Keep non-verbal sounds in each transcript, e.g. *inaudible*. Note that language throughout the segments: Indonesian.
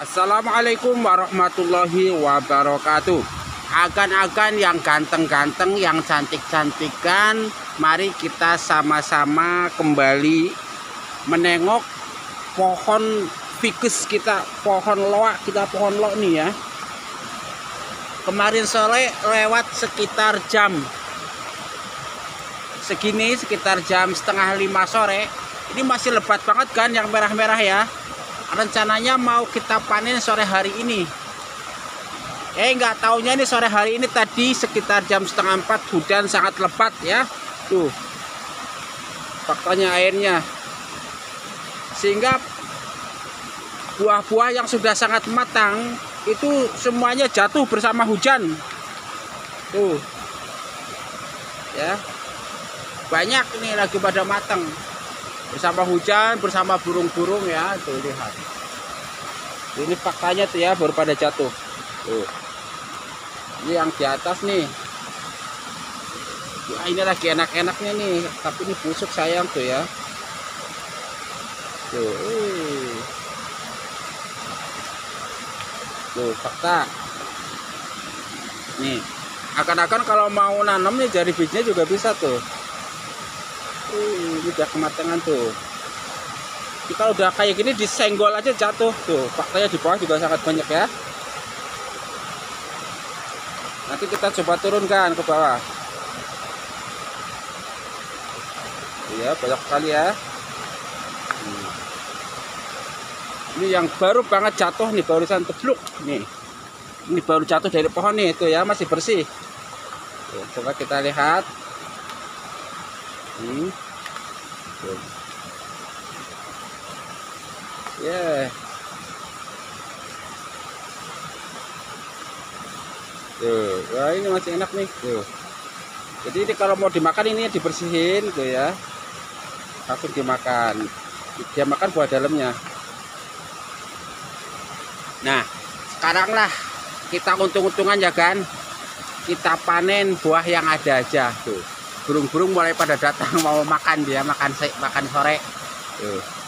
Assalamualaikum warahmatullahi wabarakatuh. Akan-akan yang ganteng-ganteng, yang cantik-cantikan Mari kita sama-sama kembali menengok pohon fikus kita Pohon loak, kita pohon loak nih ya. Kemarin sore lewat sekitar jam Segini sekitar jam setengah lima sore. Ini masih lebat banget kan yang merah-merah ya rencananya mau kita panen sore hari ini. Eh nggak taunya ini sore hari ini tadi sekitar jam setengah empat hujan sangat lebat ya. Tuh faktanya airnya. Sehingga buah-buah yang sudah sangat matang itu semuanya jatuh bersama hujan. Tuh. Ya. Banyak ini lagi pada matang bersama hujan bersama burung-burung ya tuh lihat. Ini faktanya tuh ya baru pada jatuh. Tuh. Ini yang di atas nih. Wah, ini lagi enak-enaknya nih tapi ini busuk sayang tuh ya. Tuh uh. tuh fakta. Nih. Akan-akan kalau mau nanam nih jari bijinya juga bisa tuh Uh, udah kematangan tuh. Kalau udah kayak gini disenggol aja jatuh tuh. Faktanya di bawah juga sangat banyak ya. Nanti kita coba turunkan ke bawah. Iya, banyak sekali ya. Hmm. Ini yang baru banget jatuh nih, barusan tebluk nih. Ini baru jatuh dari pohon nih, itu ya masih bersih. Coba kita lihat Hmm. Ya. Yeah. Tuh, wah ini masih enak nih. Tuh. Jadi ini kalau mau dimakan ini dibersihin tuh ya. Langsung dimakan. Dia makan buah dalamnya. Nah, sekarang lah kita untung-untungan ya kan. Kita panen buah yang ada aja tuh burung-burung mulai pada datang *laughs* mau makan dia makan makan sore. Tuh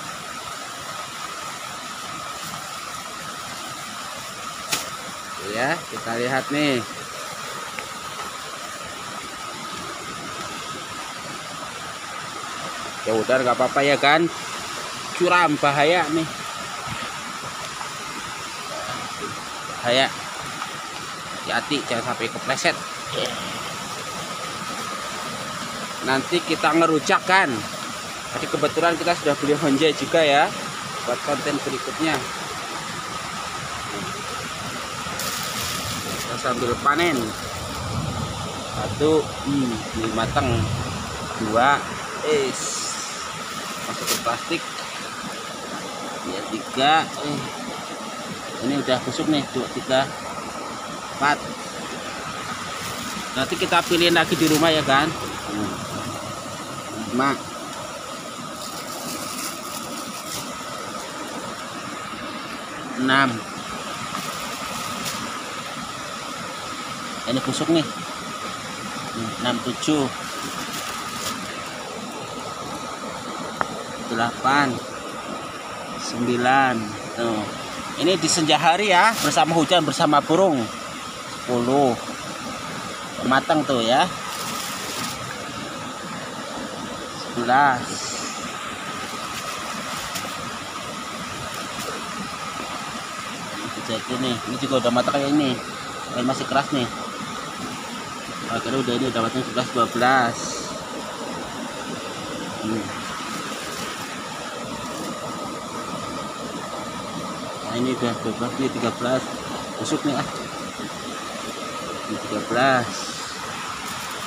ya kita lihat nih. Ya udah nggak apa-apa ya kan curam bahaya nih. Bahaya. Hati jangan sampai kepleset nanti kita ngerujak kan? Jadi kebetulan kita sudah beli honjai juga ya buat konten berikutnya. Kita sambil panen. Satu hmm, ini matang. Dua es. Masuk ke plastik. Ya tiga eh. ini udah busuk nih dua tiga empat. Nanti kita pilihin lagi di rumah ya kan lima enam ini busuk nih enam tujuh delapan sembilan. Tuh. Ini di senja hari ya bersama hujan bersama burung. 10 matang tuh ya 11 jadi nih ini juga udah matang kayak ini. Ini masih keras nih. Akhirnya udah ini udah matang 11 12 hmm. nah ini udah 12 nih 13 busuk nih ah. Ini 13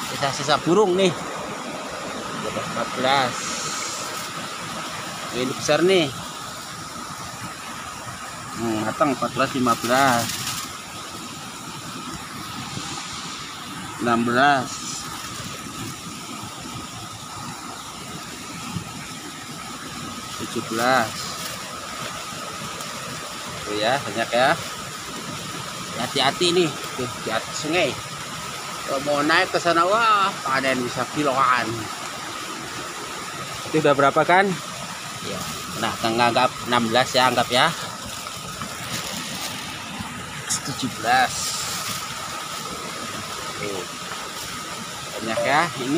sisa-sisa burung nih 14 ini besar nih. Hmm, matang 14 15 16 17 tuh ya banyak ya. Hati-hati nih tuh di atas sungai. Kalau mau naik ke sana wah panen bisa kiloan itu udah berapa kan? Ya. Nah, enam 16 ya anggap ya. 17. Tuh. Banyak ya. Ini